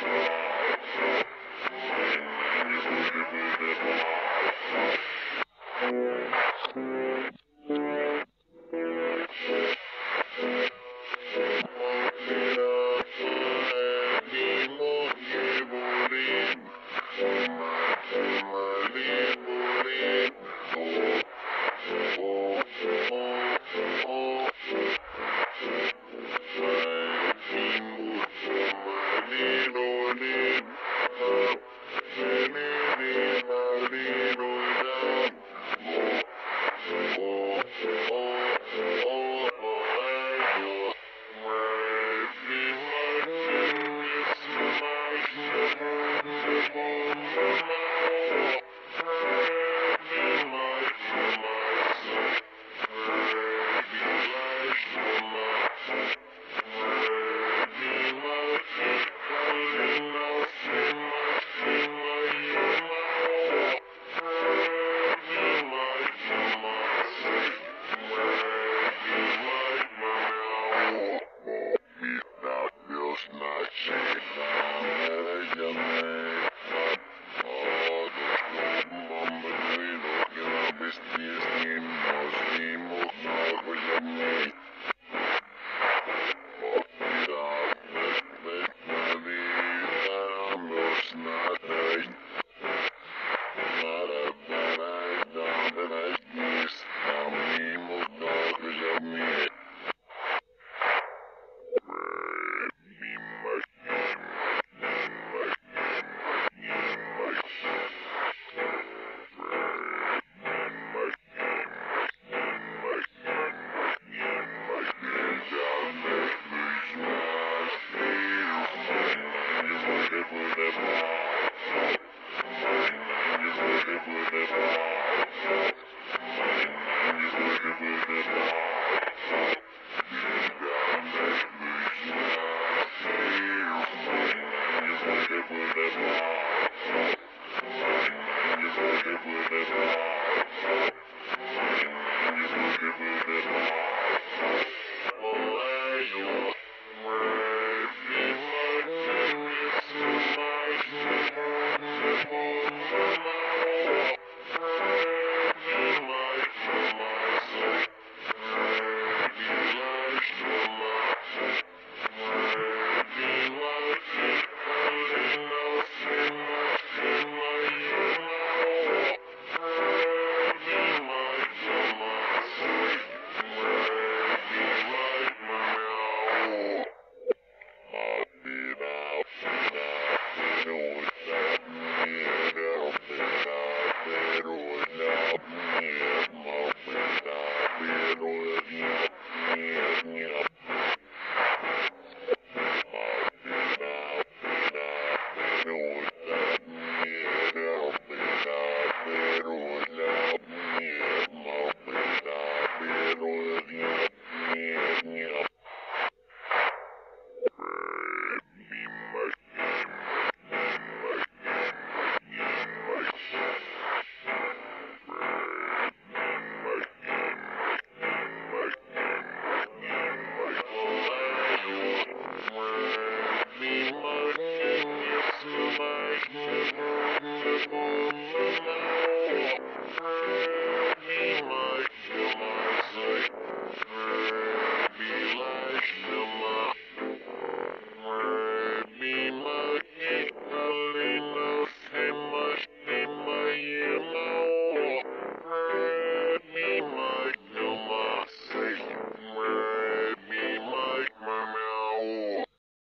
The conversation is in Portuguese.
Thank you. Bye-bye.